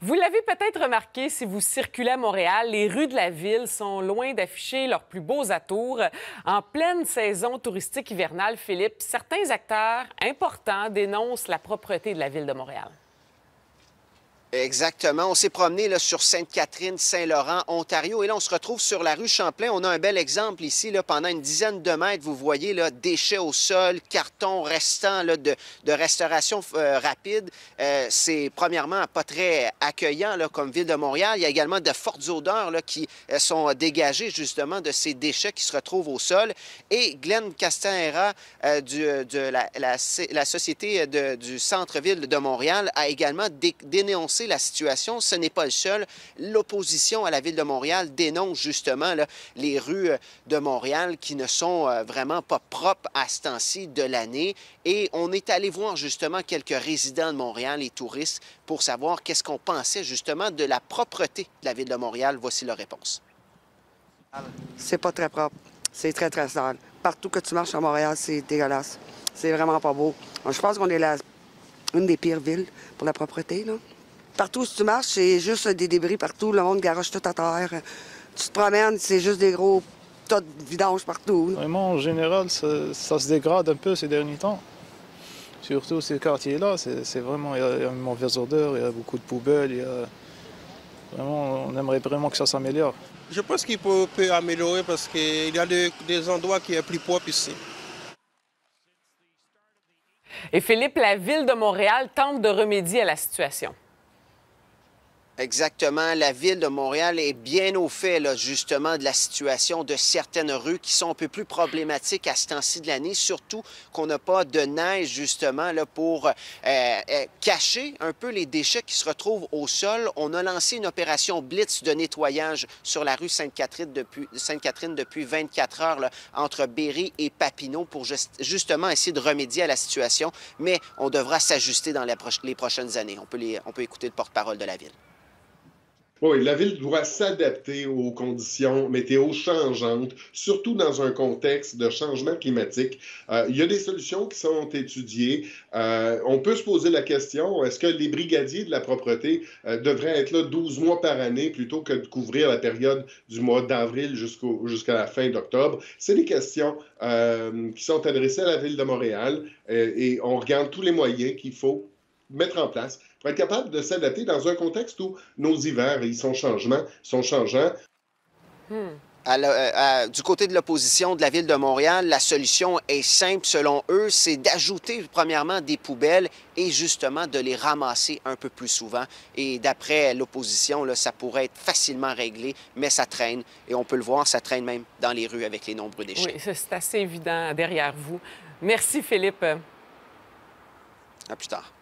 Vous l'avez peut-être remarqué si vous circulez à Montréal, les rues de la ville sont loin d'afficher leurs plus beaux atours. En pleine saison touristique hivernale, Philippe, certains acteurs importants dénoncent la propreté de la ville de Montréal. Exactement. On s'est promené là, sur Sainte-Catherine, Saint-Laurent, Ontario. Et là, on se retrouve sur la rue Champlain. On a un bel exemple ici. Là, pendant une dizaine de mètres, vous voyez là, déchets au sol, cartons restants de, de restauration euh, rapide. Euh, c'est premièrement pas très accueillant comme ville de Montréal. Il y a également de fortes odeurs là, qui euh, sont dégagées justement de ces déchets qui se retrouvent au sol. Et Glenn Castanera de la, Société du centre-ville de Montréal a également dé, dénoncé la situation. Ce n'est pas le seul. L'opposition à la ville de Montréal dénonce justement les rues euh, de Montréal qui ne sont euh, vraiment pas propres à ce temps-ci de l'année. Et on est allé voir justement quelques résidents de Montréal et touristes pour savoir qu'est-ce qu'on pensait justement de la propreté de la ville de Montréal. Voici leur réponse. C'est pas très propre. C'est très, très sale. Partout que tu marches à Montréal, c'est dégueulasse. C'est vraiment pas beau. Je pense qu'on est la, une des pires villes pour la propreté. Là. Partout où tu marches, c'est juste des débris partout. Le monde garoche tout à terre. Tu te promènes, c'est juste des gros tas de vidanges partout. Vraiment, en général, ça, ça, se dégrade un peu ces derniers temps. Surtout ces quartiers-là, c'est vraiment, il y, a, une mauvaise odeur, il y a beaucoup de poubelles, il y a... Vraiment, on aimerait vraiment que ça s'améliore. Je pense qu'il peut, peut, améliorer parce qu'il y a des, des endroits qui sont plus propres ici. Et Philippe, la ville de Montréal tente de remédier à la situation. Exactement. La ville de Montréal est bien au fait, justement, de la situation de certaines rues qui sont un peu plus problématiques à ce temps-ci de l'année, surtout qu'on n'a pas de neige, justement, là, pour euh, euh, cacher un peu les déchets qui se retrouvent au sol. On a lancé une opération blitz de nettoyage sur la rue Sainte-Catherine depuis, Sainte-Catherine depuis 24 heures, entre Berry et Papineau, pour just, justement essayer de remédier à la situation. Mais on devra s'ajuster dans les, pro les prochaines années. On peut, on peut écouter le porte-parole de la ville. Oui, la ville doit s'adapter aux conditions météo changeantes, surtout dans un contexte de changement climatique. Euh, il y a des solutions qui sont étudiées. Euh, on peut se poser la question, est-ce que les brigadiers de la propreté euh, devraient être là 12 mois par année plutôt que de couvrir la période du mois d'avril jusqu'à la fin d'octobre? C'est des questions qui sont adressées à la ville de Montréal et on regarde tous les moyens qu'il faut mettre en place pour être capable de s'adapter dans un contexte où nos hivers, ils sont, changements, sont changeants. Hmm. À la, à, du côté de l'opposition de la ville de Montréal, la solution est simple selon eux, c'est d'ajouter premièrement des poubelles et justement de les ramasser un peu plus souvent. Et d'après l'opposition, ça pourrait être facilement réglé, mais ça traîne. Et on peut le voir, ça traîne même dans les rues avec les nombreux déchets. Oui, c'est assez évident derrière vous. Merci Philippe. À plus tard.